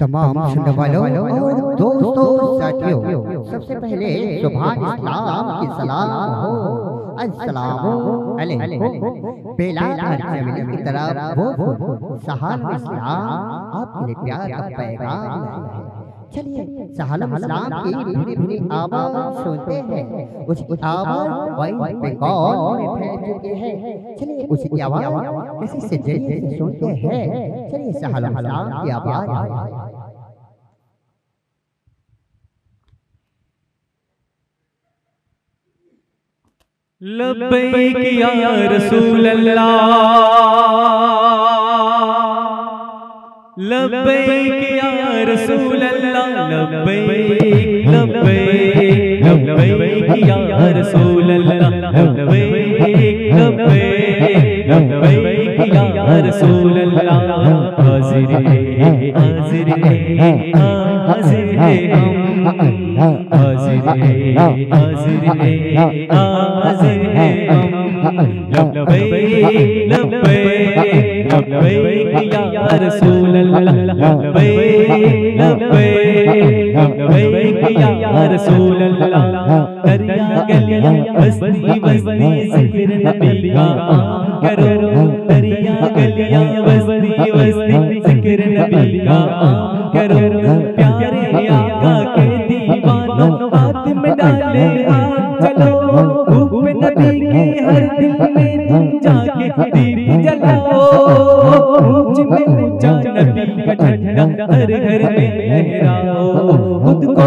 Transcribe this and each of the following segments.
तमाम सुनने वालों और दोस्तों साथियों सबसे पहले सुभान इस्लाम की सलाम हो। अस्सलाम अलैकुम बेलाल ज़मीन की तरफ़ वो सहाल इस्लाम आपके लिए प्यार का पैगाम हैं। चलिए सहालम इस्लाम की भिनी भिनी आवाज़ सुनते हैं। उसकी आवाज़ वाइट बंगाल में फैल चुकी है। उसकी आवाज़ किसी से सुनते हैं। चलिए की आवाज़। लब्बैक या रसूल अल्लाह लब्बैक या रसूल अल्लाह लब्बैक लब्बैक या रसूल अल्लाह लब्बैक लब्बैक या रसूल अल्लाह हाजिर है हाजिर है हाजिर है हाजिर है हाजिर है हाजिर है हम लब्बैक लब्बैक लब्बैक या रसूल अल्लाह लब्बैक लब्बैक लब्बैक या रसूल अल्लाह दरिया गलिया बस्ती बस्ती ज़िक्र नबी का करो दरिया गलिया बस्ती बस्ती ज़िक्र नबी का करो प्यारे आका के दीवानों हाथ में डाले चलो धूप नबी के हर दिल में जाके दीप जलाओ ऊंच में ऊँचा नबी का झंडा हर घर में लहराओ खुद को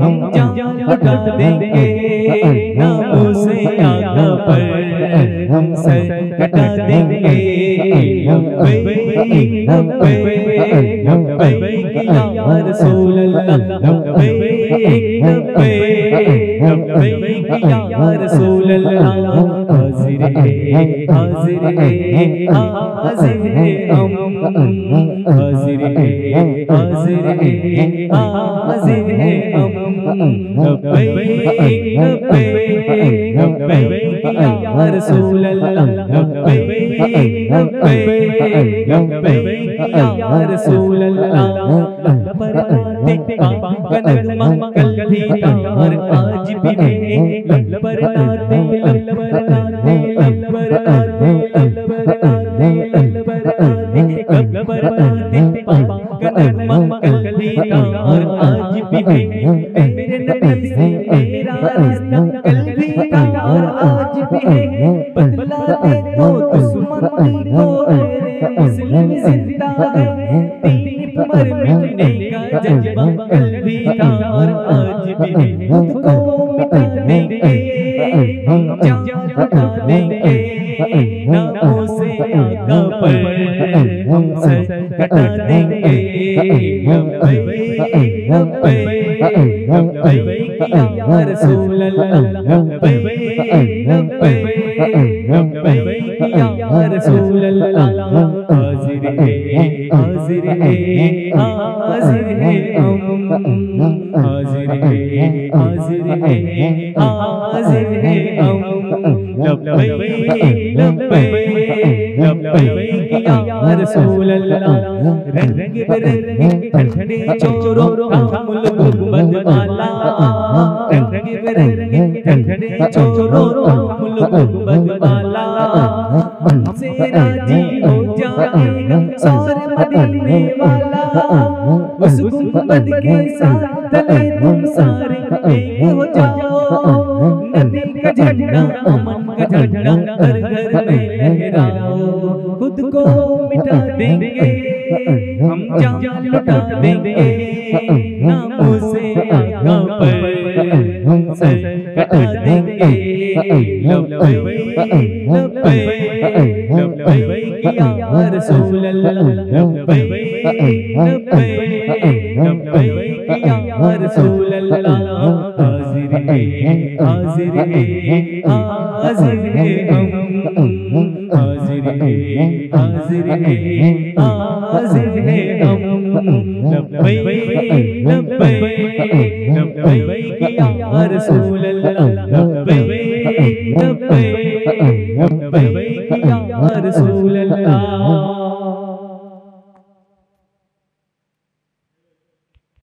हम जान लुटा देंगे नामों से आका पर हम सर कटा देंगे। या रसूल अल्लाह या रसूल अल्लाह। हाजिर है हाजिर है हाजिर हम हाजिर है हाजिर है हाजिर भी तार आज भी है लल्बर आते लल्बर आते लल्बर भी आज भी है मेरे नबी से मेरा कल भी आज भी है बदला दे दो दुश्मन को मेरे मुस्लिम ज़िंदा है तीन पर मिटने का जज्बा कल भी आज भी है खुद को मिटा देंगे हम जान लुटा देंगे नामों से आका पर हम सर कटा देंगे लब्बैक लब्बैक लब्बैक या रसूल अल्लाह लब्बैक लब्बैक लब्बैक या रसूल अल्लाह हाजिर है हाजिर है हाजिर है हम हाजिर है हाजिर है हाजिर है हम लब्बैक या रसूल रंग बिरंगे ठंडे चोरों कामुल गुंबद वाला रंग बिरंगे ठंडे चोरों कामुल गुंबद वाला हमसे राज़ी हो जाएगा सारे मदीने वाला उस गुंबद के साथ तले तुम सारे हो जाओ नबी का झंडा अमन का झंडा हर घर में लहराओ को मिटा देंगे हम जान लुटा देंगे नामों से आका पर सर कटा देंगे लब्बैक लब्बैक लब्बैक या रसूल अल्लाह लब्बैक लब्बैक लब्बैक या रसूल अल्लाह हाजिर है हाजिर है हाजिर है हम हाज़र हाज़र डे डेबई पता अर्स फुलला डे वई पर्स फुला